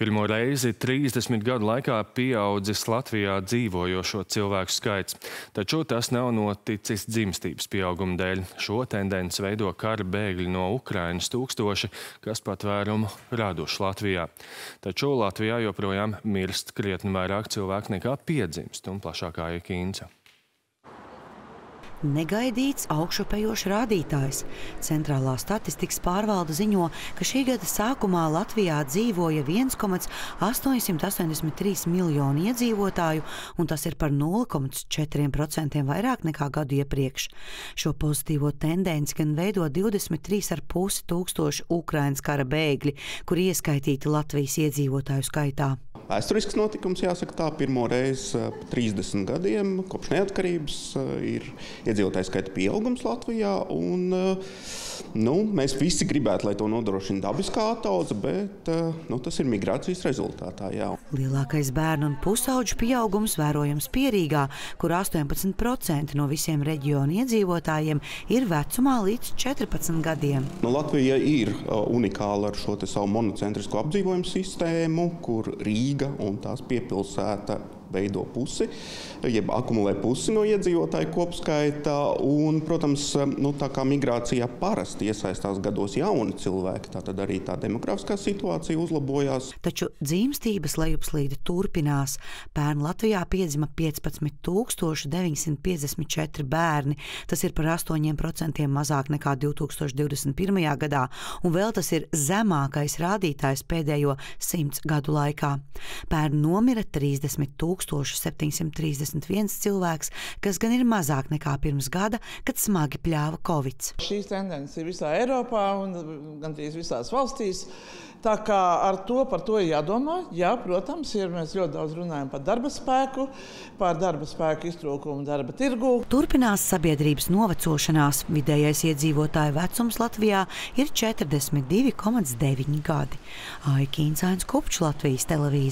Pirmo reizi 30 gadu laikā pieaudzis Latvijā dzīvojošo cilvēku skaits, taču tas nav noticis dzimstības pieauguma dēļ. Šo tendenci veido kara bēgļi no Ukrainas tūkstoši, kas patvērumu raduši Latvijā. Taču Latvijā joprojām mirst krietni vairāk cilvēku nekā piedzimst un plašākā ir Kīnca. Negaidīts augšupejošs rādītājs. Centrālā statistikas pārvalde ziņo, ka šī gada sākumā Latvijā dzīvoja 1,883 miljoni iedzīvotāju, un tas ir par 0,4% vairāk nekā gadu iepriekš. Šo pozitīvo tendenci gan veido 23,5 tūkstoši Ukrainas kara bēgļi, kuri ieskaitīti Latvijas iedzīvotāju skaitā. Vēsturisks notikums, jāsaka, tā pirmo reizi pēc 30 gadiem kopš neatkarības ir iedzīvotāju skaita pieaugums Latvijā. Un, nu, mēs visi gribētu, lai to nodrošina dabiskā attauga, bet nu, tas ir migrācijas rezultātā. Jā. Lielākais bērnu un pusauģu pieaugums vērojams Pierīgā, kur 18% no visiem reģionu iedzīvotājiem ir vecumā līdz 14 gadiem. Nu, Latvija ir unikāla ar šo savu monocentrisko apdzīvojumu sistēmu, kur Rīga un tās piepilsēta veido pusi, jeb akumulē pusi no iedzīvotāju kopskaita. Un, protams, nu, tā kā migrācijā parasti iesaistās gados jauni cilvēki, tad arī tā demografiskā situācija uzlabojās. Taču dzimstības lejupslīde turpinās. Pērn Latvijā piedzima 15,954 bērni. Tas ir par 8% mazāk nekā 2021. gadā, un vēl tas ir zemākais rādītājs pēdējo simts gadu laikā. Pērn nomira 30 000. 1731 cilvēks, kas gan ir mazāk nekā pirms gada, kad smagi pļāva Covid. Šīs tendences ir visā Eiropā un gandrīz visās valstīs. Tā kā ar to par to ir jādomā. Jā, protams, ir, mēs ļoti daudz runājam par darba spēku, par darba spēku iztrūkumu darba tirgu. Turpinās sabiedrības novecošanās. Vidējais iedzīvotāju vecums Latvijā ir 42,9 gadi. Aikīns Ains Kupčs Latvijas televīzija.